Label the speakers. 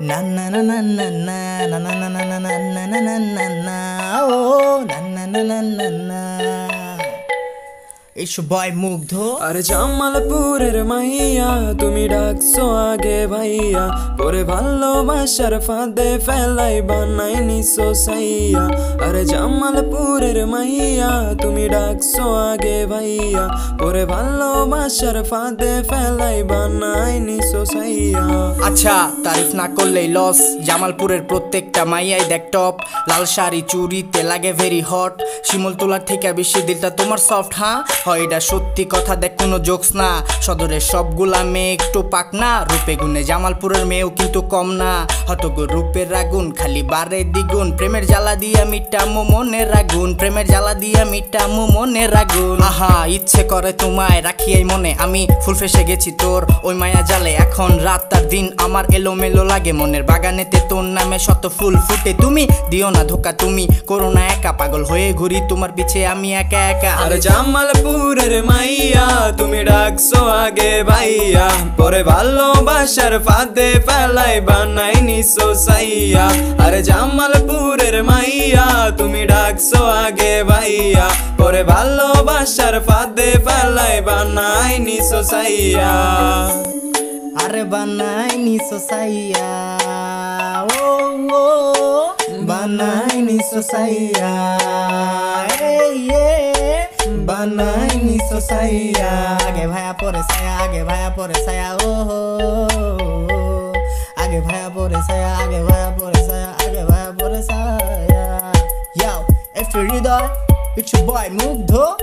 Speaker 1: ನನ್ನ ನನ್ನ ನನ್ನ ನನ್ನ ನನ್ನ ನನ್ನ ನನ್ನ ನನ್ನ ಓ ನನ್ನ ನನ್ನ ನನ್ನ boy মুগ্ধ।
Speaker 2: আরে জামালপুরের মাইয়া তুমি ডাকছো আগে ভাইয়া। পরে ভালোবাসার ফাঁদে ফেলাই বানাই নিছো সাইয়া। আরে জামালপুরের মাইয়া তুমি ডাকছো আগে ভাইয়া। পরে ভালোবাসার ফাঁদে ফেলাই বানাই নিছো সাইয়া।
Speaker 1: আচ্ছা তারিফ না করলেই লস জামালপুরের প্রত্যেকটা মাইয়াই দেখ টপ লাল শাড়ি চুরিতে লাগে ভেরি হট শিমুল তোলার থেকে বেশি দিলটা তোমার সফট হ্যাঁ? হয়, এটা সত্যি কথা, দেখ, কোনো জোকস না। সদরের সবগুলা মেয়ে একটু পাক না, রূপে গুণে জামালপুরের মেয়েও কিন্তু কম না। হত গো রূপের আগুন খালি বারে দ্বিগুণ, প্রেমের জ্বালা দিয়া মিটামো মনের রাগুন প্রেমের জ্বালা দিয়া মিটামো মনের আগুন। আহা, ইচ্ছে করে তোমায় রাখি এই মনে, আমি ফুল ফেসে গেছি তোর ওই মায়া জালে। এখন রাত আর দিন আমার এলোমেলো লাগে, মনের বাগানেতে তোর নামে শত ফুল ফুটে। তুমি দিও না ধোকা, তুমি করো না একা, পাগল হয়ে ঘুরি তোমার পিছে, আমি একা একা।
Speaker 2: আরে জামালপুরের মাইয়া, তুমি ডাকছো আগে ভাইয়া। পরে ভালোবাসার ফাঁদে ফেলাই বানাই নিছো সাইয়া। আরে জামালপুরের মাইয়া, তুমি ডাকছো আগে ভাইয়া। পরে ভালোবাসার ফাঁদে ফেলাই বানাই নিছো সাইয়া।
Speaker 1: আরে বানাই নিসো সাইয়া। ও বানাই নিসো সাইয়া। এই। बनाई सोसाइया आगे भाया पोरे साया आगे भाया पोरे साया ओ हो आगे भाया पोरे साया आगे भाया पोरे साया आगे भाया पोरे साया yo it's your leader it's your boy move though